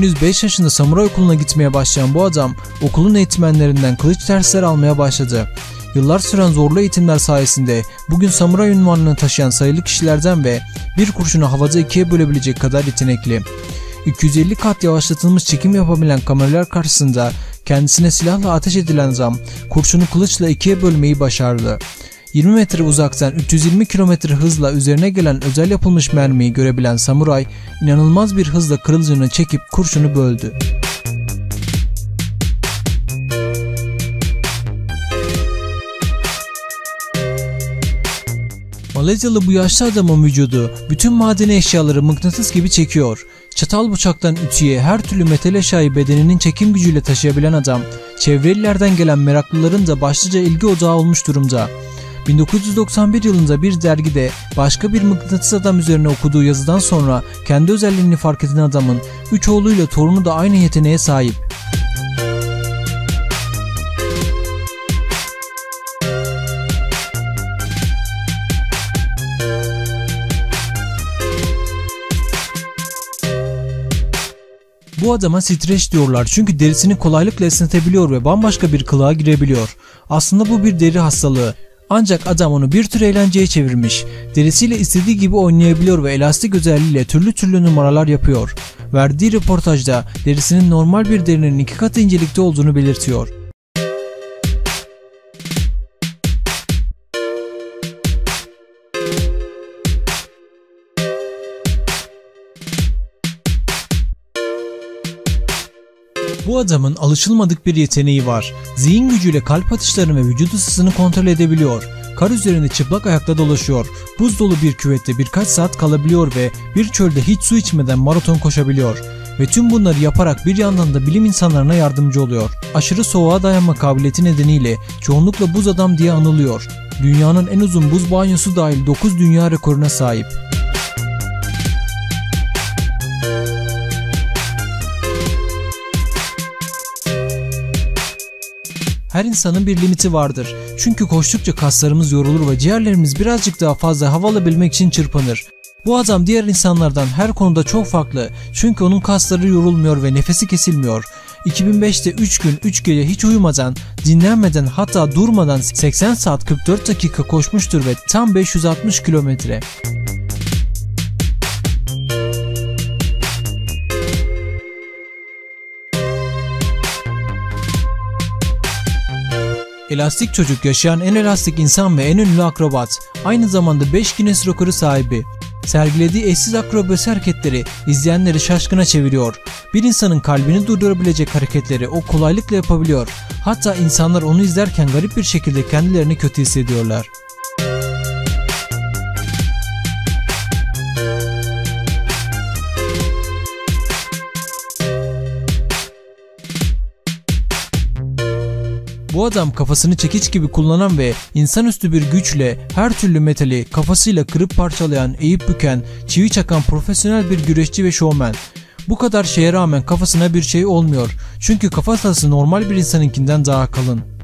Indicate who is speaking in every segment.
Speaker 1: Henüz 5 yaşında samuray okuluna gitmeye başlayan bu adam okulun eğitmenlerinden kılıç dersleri almaya başladı. Yıllar süren zorlu eğitimler sayesinde bugün samuray ünvanını taşıyan sayılı kişilerden ve bir kurşunu havada ikiye bölebilecek kadar yetenekli. 250 kat yavaşlatılmış çekim yapabilen kameralar karşısında kendisine silahla ateş edilen adam kurşunu kılıçla ikiye bölmeyi başardı. 20 metre uzaktan 320 kilometre hızla üzerine gelen özel yapılmış mermiyi görebilen samuray inanılmaz bir hızla kılıcını çekip kurşunu böldü. Malezyalı bu yaşlı adamın vücudu bütün madeni eşyaları mıknatıs gibi çekiyor. Çatal bıçaktan ütüye her türlü metal eşyayı bedeninin çekim gücüyle taşıyabilen adam, çevrelilerden gelen meraklıların da başlıca ilgi odağı olmuş durumda. 1991 yılında bir dergide başka bir mıknatıs adam üzerine okuduğu yazıdan sonra kendi özelliğini fark eden adamın 3 oğluyla torunu da aynı yeteneğe sahip. Bu adama streç diyorlar çünkü derisini kolaylıkla esnetebiliyor ve bambaşka bir kılığa girebiliyor. Aslında bu bir deri hastalığı. Ancak adam onu bir tür eğlenceye çevirmiş. Derisiyle istediği gibi oynayabiliyor ve elastik özelliğiyle türlü türlü numaralar yapıyor. Verdiği röportajda derisinin normal bir derinin iki katı incelikte olduğunu belirtiyor. Bu adamın alışılmadık bir yeteneği var. Zihin gücüyle kalp atışlarını ve vücut ısısını kontrol edebiliyor. Kar üzerinde çıplak ayakta dolaşıyor. Buz dolu bir küvette birkaç saat kalabiliyor ve bir çölde hiç su içmeden maraton koşabiliyor. Ve tüm bunları yaparak bir yandan da bilim insanlarına yardımcı oluyor. Aşırı soğuğa dayanma kabiliyeti nedeniyle çoğunlukla buz adam diye anılıyor. Dünyanın en uzun buz banyosu dahil 9 dünya rekoruna sahip. Her insanın bir limiti vardır. Çünkü koştukça kaslarımız yorulur ve ciğerlerimiz birazcık daha fazla hava alabilmek için çırpınır. Bu adam diğer insanlardan her konuda çok farklı. Çünkü onun kasları yorulmuyor ve nefesi kesilmiyor. 2005'te 3 gün 3 gece hiç uyumadan, dinlenmeden hatta durmadan 80 saat 44 dakika koşmuştur ve tam 560 kilometre. Elastik çocuk yaşayan en elastik insan ve en ünlü akrobat. Aynı zamanda 5 Guinness rekoru sahibi. Sergilediği eşsiz akrobasi hareketleri izleyenleri şaşkına çeviriyor. Bir insanın kalbini durdurabilecek hareketleri o kolaylıkla yapabiliyor. Hatta insanlar onu izlerken garip bir şekilde kendilerini kötü hissediyorlar. Bu adam kafasını çekiç gibi kullanan ve insanüstü bir güçle her türlü metali kafasıyla kırıp parçalayan, eğip büken, çivi çakan profesyonel bir güreşçi ve şovmen. Bu kadar şeye rağmen kafasına bir şey olmuyor. Çünkü kafatası normal bir insanınkinden daha kalın.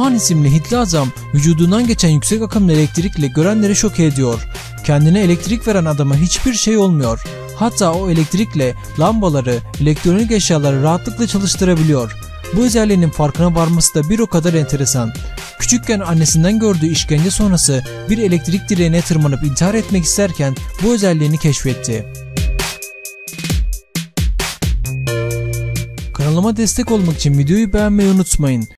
Speaker 1: Muhan isimli Hitli adam vücudundan geçen yüksek akımlı elektrikle görenleri şok ediyor. Kendine elektrik veren adama hiçbir şey olmuyor. Hatta o elektrikle lambaları, elektronik eşyaları rahatlıkla çalıştırabiliyor. Bu özelliğinin farkına varması da bir o kadar enteresan. Küçükken annesinden gördüğü işkence sonrası bir elektrik direğine tırmanıp intihar etmek isterken bu özelliğini keşfetti. Kanalıma destek olmak için videoyu beğenmeyi unutmayın.